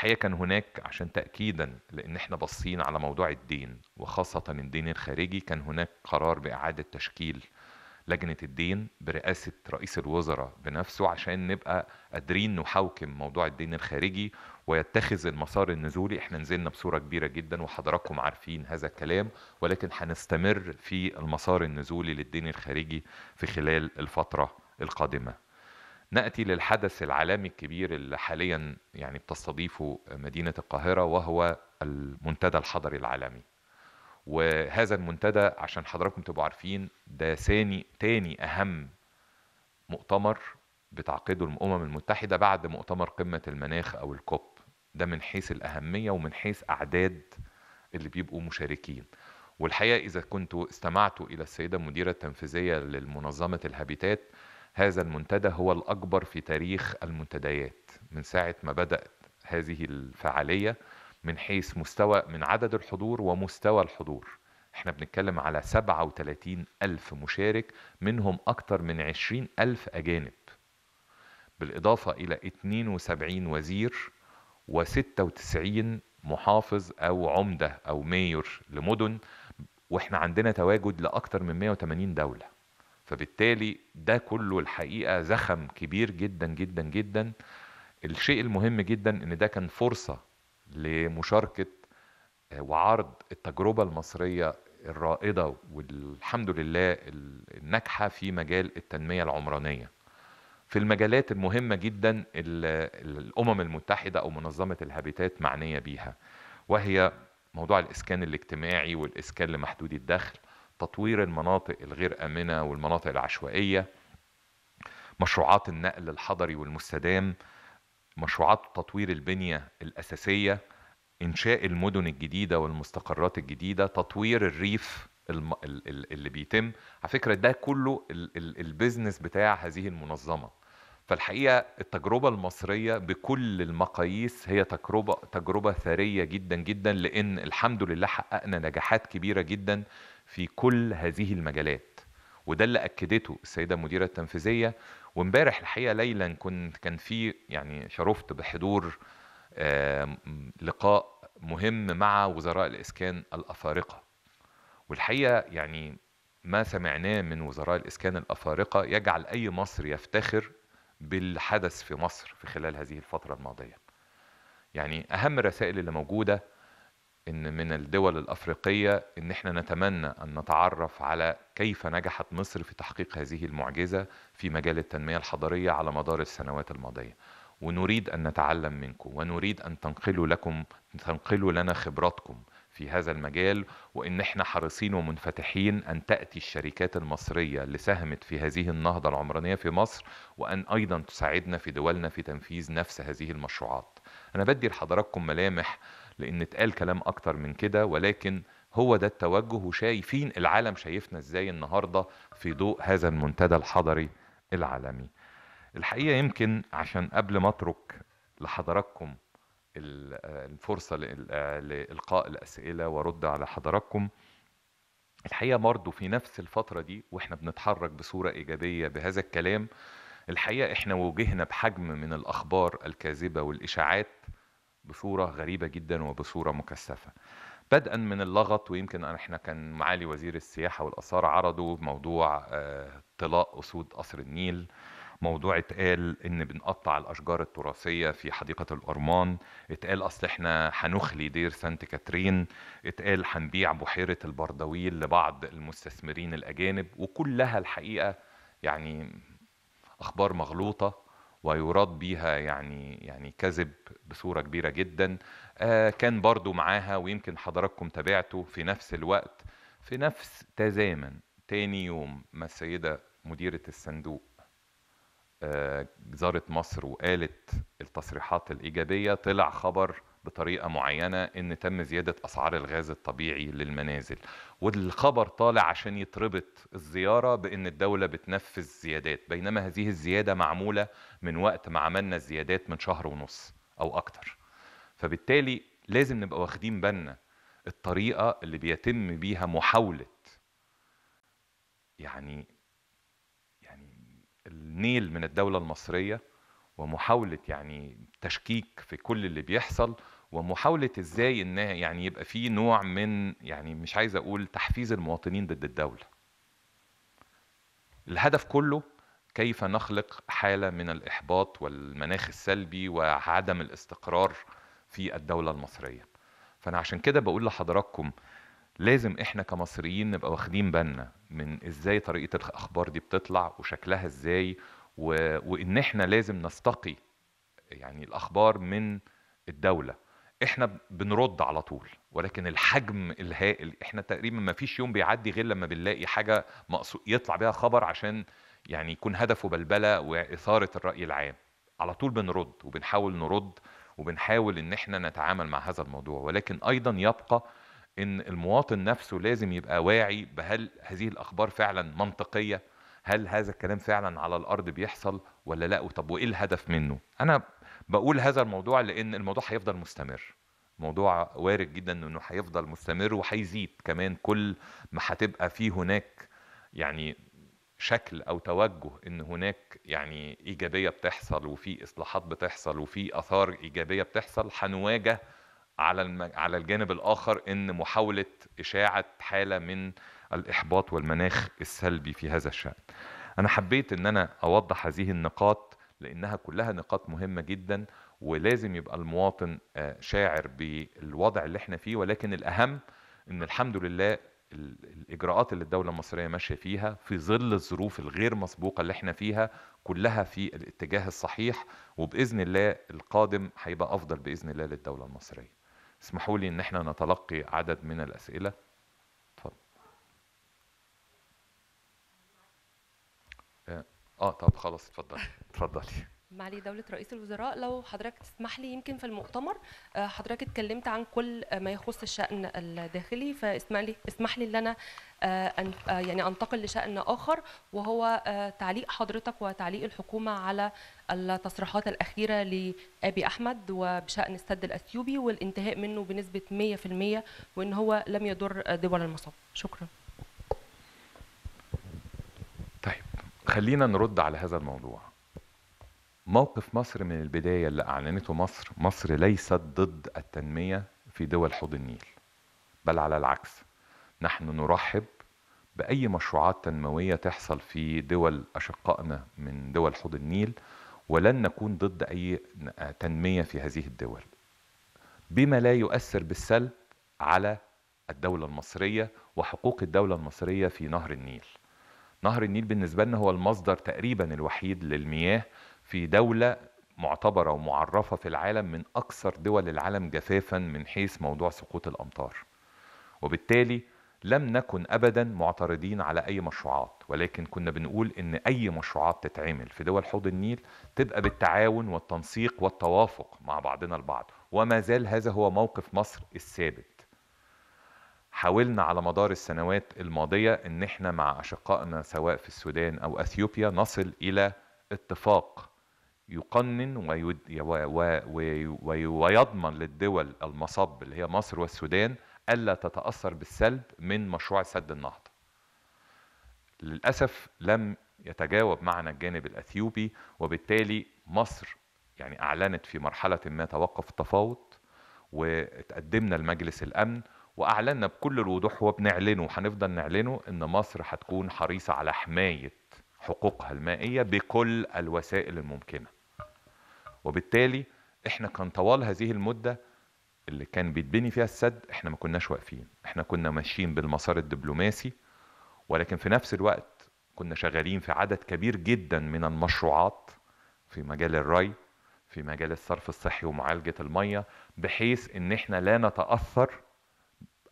الحقيقة كان هناك عشان تاكيدا لأن إحنا باصين على موضوع الدين وخاصة الدين الخارجي كان هناك قرار بإعادة تشكيل لجنة الدين برئاسة رئيس الوزراء بنفسه عشان نبقى قادرين نحوكم موضوع الدين الخارجي ويتخذ المسار النزولي. إحنا نزلنا بصورة كبيرة جدا وحضراتكم عارفين هذا الكلام ولكن هنستمر في المسار النزولي للدين الخارجي في خلال الفترة القادمة. نأتي للحدث العالمي الكبير اللي حاليا يعني بتستضيفه مدينة القاهرة وهو المنتدى الحضري العالمي. وهذا المنتدى عشان حضراتكم تبقوا عارفين ده ثاني تاني أهم مؤتمر بتعقده الأمم المتحدة بعد مؤتمر قمة المناخ أو الكوب. ده من حيث الأهمية ومن حيث أعداد اللي بيبقوا مشاركين. والحقيقة إذا كنتوا استمعتوا إلى السيدة المديره التنفيذية للمنظمة الهابيتات هذا المنتدى هو الأكبر في تاريخ المنتديات. من ساعة ما بدأت هذه الفعالية من حيث مستوى من عدد الحضور ومستوى الحضور. إحنا بنتكلم على 37 ألف مشارك منهم أكثر من 20 ألف أجانب. بالإضافة إلى 72 وزير و96 محافظ أو عمدة أو مايور لمدن وإحنا عندنا تواجد لأكثر من 180 دولة. فبالتالي ده كله الحقيقة زخم كبير جدا جدا جدا. الشيء المهم جدا إن ده كان فرصة لمشاركة وعرض التجربة المصرية الرائدة والحمد لله الناجحة في مجال التنمية العمرانية. في المجالات المهمة جدا الأمم المتحدة أو منظمة الهابيتات معنية بيها وهي موضوع الإسكان الاجتماعي والإسكان لمحدودي الدخل تطوير المناطق الغير آمنة والمناطق العشوائية مشروعات النقل الحضري والمستدام مشروعات تطوير البنية الأساسية إنشاء المدن الجديدة والمستقرات الجديدة تطوير الريف اللي بيتم. على فكرة ده كله البيزنس بتاع هذه المنظمة. فالحقيقة التجربة المصرية بكل المقاييس هي تجربة تجربة ثرية جدا جدا لأن الحمد لله حققنا نجاحات كبيرة جدا. في كل هذه المجالات. وده اللي أكدته السيدة المديره التنفيذية. وامبارح الحقيقة ليلا كنت كان في يعني شرفت بحضور لقاء مهم مع وزراء الإسكان الأفارقة. والحقيقة يعني ما سمعناه من وزراء الإسكان الأفارقة يجعل أي مصري يفتخر بالحدث في مصر في خلال هذه الفترة الماضية. يعني أهم الرسائل اللي موجودة إن من الدول الأفريقية إن إحنا نتمنى أن نتعرف على كيف نجحت مصر في تحقيق هذه المعجزة في مجال التنمية الحضريه على مدار السنوات الماضية ونريد أن نتعلم منكم ونريد أن تنقلوا لكم تنقلوا لنا خبراتكم في هذا المجال وإن إحنا حريصين ومنفتحين أن تأتي الشركات المصرية اللي ساهمت في هذه النهضة العمرانية في مصر وأن أيضا تساعدنا في دولنا في تنفيذ نفس هذه المشروعات. أنا بدي لحضراتكم ملامح لأن اتقال كلام أكتر من كده ولكن هو ده التوجه وشايفين العالم شايفنا إزاي النهارده في ضوء هذا المنتدى الحضري العالمي. الحقيقة يمكن عشان قبل ما أترك لحضراتكم الفرصة لإلقاء الأسئلة وأرد على حضراتكم الحقيقة برضه في نفس الفترة دي وإحنا بنتحرك بصورة إيجابية بهذا الكلام الحقيقة إحنا وجهنا بحجم من الأخبار الكاذبة والإشاعات بصورة غريبة جدا وبصورة مكثفة. بدءا من اللغط ويمكن إحنا كان معالي وزير السياحة والآثار عرضوا موضوع طلاء أسود قصر النيل. موضوع اتقال إن بنقطع الأشجار التراثية في حديقة الأرمان. اتقال أصل إحنا هنخلي دير سانت كاترين. اتقال هنبيع بحيرة البردويل لبعض المستثمرين الأجانب. وكلها الحقيقة يعني أخبار مغلوطة. ويراد بيها يعني يعني كذب بصورة كبيرة جدا. آه كان برضو معاها ويمكن حضراتكم تابعته في نفس الوقت في نفس تزامن تاني يوم ما السيدة مديرة الصندوق زارت مصر وقالت التصريحات الإيجابية طلع خبر بطريقة معينة إن تم زيادة أسعار الغاز الطبيعي للمنازل والخبر طالع عشان يتربط الزيارة بإن الدولة بتنفذ زيادات بينما هذه الزيادة معمولة من وقت ما عملنا الزيادات من شهر ونص أو أكتر. فبالتالي لازم نبقى واخدين بالنا الطريقة اللي بيتم بيها محاولة يعني النيل من الدولة المصرية ومحاولة يعني تشكيك في كل اللي بيحصل ومحاولة إزاي إن يعني يبقى في نوع من يعني مش عايز أقول تحفيز المواطنين ضد الدولة الهدف كله كيف نخلق حالة من الإحباط والمناخ السلبي وعدم الاستقرار في الدولة المصرية فأنا عشان كده بقول لحضراتكم لازم إحنا كمصريين نبقى واخدين بالنا من إزاي طريقة الأخبار دي بتطلع وشكلها إزاي. وإن إحنا لازم نستقي يعني الأخبار من الدولة. إحنا بنرد على طول ولكن الحجم الهائل إحنا تقريبا ما فيش يوم بيعدي غير لما بنلاقي حاجة مقصود يطلع بيها خبر عشان يعني يكون هدفه بلبلة وإثارة الرأي العام. على طول بنرد وبنحاول نرد وبنحاول إن إحنا نتعامل مع هذا الموضوع. ولكن أيضا يبقى إن المواطن نفسه لازم يبقى واعي بهل هذه الأخبار فعلا منطقية هل هذا الكلام فعلا على الأرض بيحصل ولا لا طب وإيه الهدف منه أنا بقول هذا الموضوع لأن الموضوع هيفضل مستمر موضوع وارد جدا إنه هيفضل مستمر وهيزيد كمان كل ما هتبقى فيه هناك يعني شكل أو توجه إن هناك يعني إيجابية بتحصل وفي إصلاحات بتحصل وفي آثار إيجابية بتحصل هنواجه على. على الجانب الآخر إن محاولة إشاعة حالة من الإحباط والمناخ السلبي في هذا الشأن. أنا حبيت إن أنا أوضح هذه النقاط لإنها كلها نقاط مهمة جدا ولازم يبقى المواطن شاعر بالوضع اللي إحنا فيه ولكن الأهم إن الحمد لله الإجراءات اللي الدولة المصرية ماشية فيها في ظل الظروف الغير مسبوقة اللي إحنا فيها كلها في الاتجاه الصحيح وبإذن الله القادم هيبقى أفضل بإذن الله للدولة المصرية. اسمحوا لي إن إحنا نتلقي عدد من الأسئلة اتفضل آه طب خلاص اتفضلي اتفضلي. معالي دولة رئيس الوزراء لو حضرتك تسمح لي يمكن في المؤتمر حضرتك اتكلمت عن كل ما يخص الشأن الداخلي فاسمح لي اسمح لي إن أنا يعني أنتقل لشأن آخر وهو تعليق حضرتك وتعليق الحكومة على التصريحات الأخيرة لأبي أحمد وبشأن السد الأثيوبي والانتهاء منه بنسبة 100% وإن هو لم يضر دول المصاب. شكرا. خلينا نرد على هذا الموضوع. موقف مصر من البداية اللي أعلنته مصر مصر ليست ضد التنمية في دول حوض النيل بل على العكس. نحن نرحب بأي مشروعات تنموية تحصل في دول أشقائنا من دول حوض النيل ولن نكون ضد أي تنمية في هذه الدول. بما لا يؤثر بالسلب على الدولة المصرية وحقوق الدولة المصرية في نهر النيل. نهر النيل بالنسبة لنا هو المصدر تقريبا الوحيد للمياه في دولة معتبرة ومعرفة في العالم من أكثر دول العالم جفافا من حيث موضوع سقوط الأمطار. وبالتالي لم نكن أبدا معترضين على أي مشروعات ولكن كنا بنقول إن أي مشروعات تتعمل في دول حوض النيل تبقى بالتعاون والتنسيق والتوافق مع بعضنا البعض. وما زال هذا هو موقف مصر الثابت. حاولنا على مدار السنوات الماضية إن إحنا مع أشقائنا سواء في السودان أو أثيوبيا نصل إلى اتفاق يقنن ويضمن للدول المصب اللي هي مصر والسودان ألا تتأثر بالسلب من مشروع سد النهضة. للأسف لم يتجاوب معنا الجانب الأثيوبي وبالتالي مصر يعني أعلنت في مرحلة ما توقف التفاوض وتقدمنا لمجلس الأمن وأعلنا بكل الوضوح وبنعلنه وهنفضل نعلنه إن مصر هتكون حريصة على حماية حقوقها المائية بكل الوسائل الممكنة. وبالتالي إحنا كان طوال هذه المدة اللي كان بيتبني فيها السد إحنا ما كناش واقفين، إحنا كنا ماشيين بالمسار الدبلوماسي ولكن في نفس الوقت كنا شغالين في عدد كبير جدا من المشروعات في مجال الري في مجال الصرف الصحي ومعالجة المية بحيث إن إحنا لا نتأثر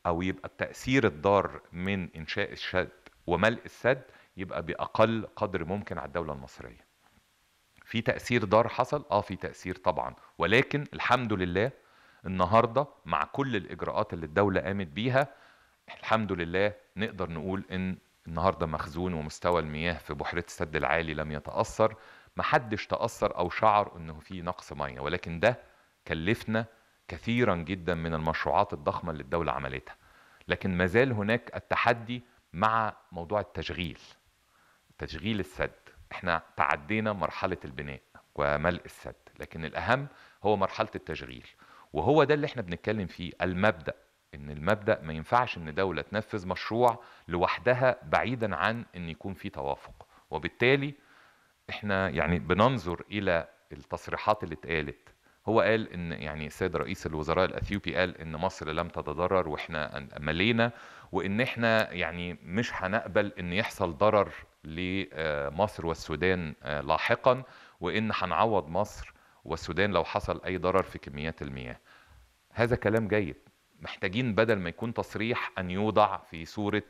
أو يبقى التاثير الضار من إنشاء السد وملء السد يبقى بأقل قدر ممكن على الدولة المصرية. في تأثير ضار حصل؟ آه في تأثير طبعا. ولكن الحمد لله النهارده مع كل الإجراءات اللي الدولة قامت بيها الحمد لله نقدر نقول إن النهارده مخزون ومستوى المياه في بحيرة السد العالي لم يتأثر محدش تأثر أو شعر إنه في نقص ميه ولكن ده كلفنا كثيرا جدا من المشروعات الضخمة اللي الدولة عملتها. لكن ما زال هناك التحدي مع موضوع التشغيل تشغيل السد. إحنا تعدينا مرحلة البناء وملء السد لكن الأهم هو مرحلة التشغيل. وهو ده اللي إحنا بنتكلم فيه المبدأ. إن المبدأ ما ينفعش إن دولة تنفذ مشروع لوحدها بعيدا عن إن يكون في توافق. وبالتالي إحنا يعني بننظر إلى التصريحات اللي اتقالت هو قال إن يعني السيد رئيس الوزراء الأثيوبي قال إن مصر لم تتضرر وإحنا ملينا وإن إحنا يعني مش هنقبل إن يحصل ضرر لمصر والسودان لاحقا وإن هنعوض مصر والسودان لو حصل أي ضرر في كميات المياه. هذا كلام جيد. محتاجين بدل ما يكون تصريح أن يوضع في صورة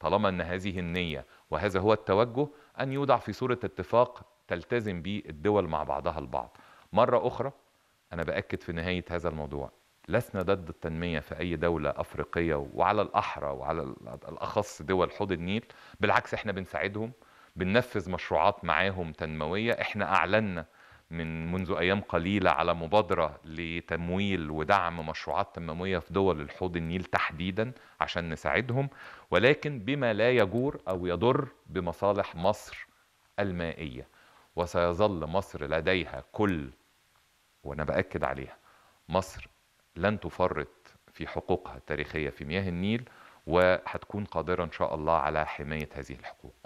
طالما إن هذه النية وهذا هو التوجه أن يوضع في صورة اتفاق تلتزم به الدول مع بعضها البعض. مرة أخرى أنا بأكد في نهاية هذا الموضوع لسنا ضد التنمية في أي دولة أفريقية وعلى الأحرى وعلى الأخص دول حوض النيل بالعكس إحنا بنساعدهم بننفذ مشروعات معاهم تنموية. إحنا أعلنا من منذ أيام قليلة على مبادرة لتمويل ودعم مشروعات تنموية في دول الحوض النيل تحديدا عشان نساعدهم. ولكن بما لا يجور أو يضر بمصالح مصر المائية وسيظل مصر لديها كل وأنا بأكد عليها مصر لن تفرط في حقوقها التاريخية في مياه النيل وهتكون قادرة إن شاء الله على حماية هذه الحقوق.